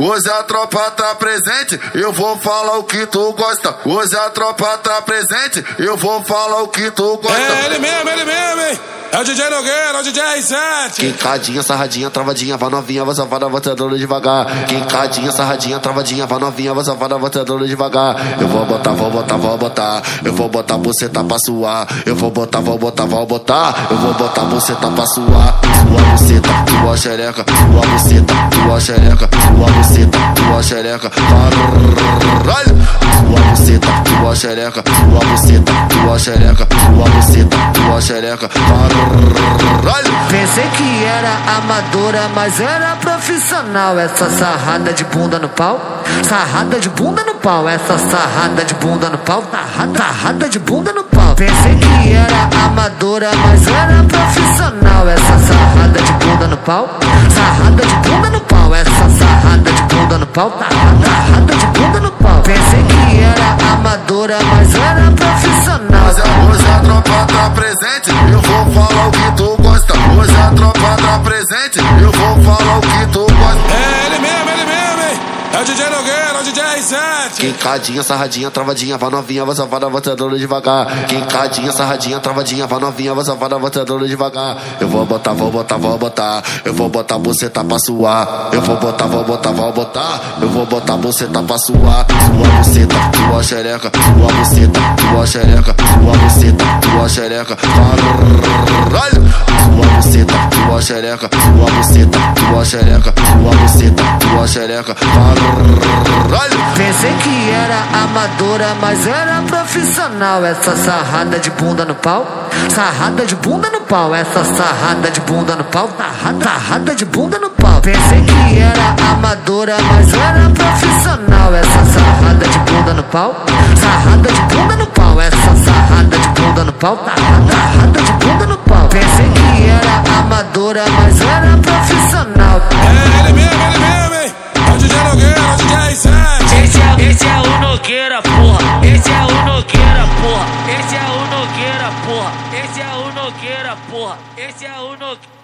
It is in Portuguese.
Hoje a tropa tá presente, eu vou falar o que tu gosta. Hoje a tropa tá presente, eu vou falar o que tu gosta. É ele mesmo, ele mesmo, hein? É o DJ Nogueira, é o DJ R7. Quincadinha, sarradinha, travadinha, vai novinha, vai safada, vai tentando devagar. Quincadinha, sarradinha, travadinha, vai novinha, vai safada, vai tentando devagar. Eu vou botar, vou botar, vou botar. Eu vou botar você tá pra suar. Eu vou botar, vou botar, vou botar. Eu vou botar você tá pra suar. Sua buceta, tua xereca, tua buceta, tua xereca, tua buceta, tua xereca. Tua buceta, tua xereca, tua buceta, tua xereca, tua buceta, tua xereca. Pensei que era amadora, mas era profissional. Essa sarrada de bunda no pau, sarrada de bunda no pau. Essa sarrada de bunda no pau, sarrada, sarrada de bunda no pau. Pensei que era amadora, mas era profissional. Essa sarrada de bunda no pau, sarrada de bunda no pau. Essa sarrada de bunda no pau, sarrada, Pensei que era amadora, mas era profissional. Hoje, hoje a tropa tá presente, eu vou falar o que tu gosta. Hoje a tropa tá presente, eu vou falar o que tu gosta. É ele mesmo, ele mesmo, hein? É o DJ Nogueira, é o DJ R7. Quincadinha, sarradinha, travadinha, vai novinha, vai safada, vai devagar. Quincadinha, sarradinha, travadinha, vai novinha, vai safada, vai devagar. Eu vou botar, vou botar, vou botar. Eu vou botar você tá pra suar. Eu vou botar, vou botar, vou botar. Eu vou botar você tá pra suar. Sua buceta, tua xereca, tua buceta, tua xereca, tua buceta, tua xereca. Caralho! Buceta, tua xereca, tua buceta, tua xereca, tua buceta, tua xereca. Pensei que era amadora, mas era profissional. Essa sarrada de bunda no pau, sarrada de bunda no pau. Essa sarrada de bunda no pau, sarrada, de bunda no pau. Pensei que era amadora, mas era profissional. Essa sarrada de bunda no pau, sarrada de bunda no pau. Essa sarrada de bunda no pau, sarrada de bunda amadora, mas era profissional. É ele mesmo, ele mesmo, hein? É o DJ Nogueira, é o DJ R7. Esse é, esse é o Nogueira, porra. Esse é o Nogueira, porra. Esse é o Nogueira, porra. Esse é o Nogueira, porra. Esse é o Nogueira.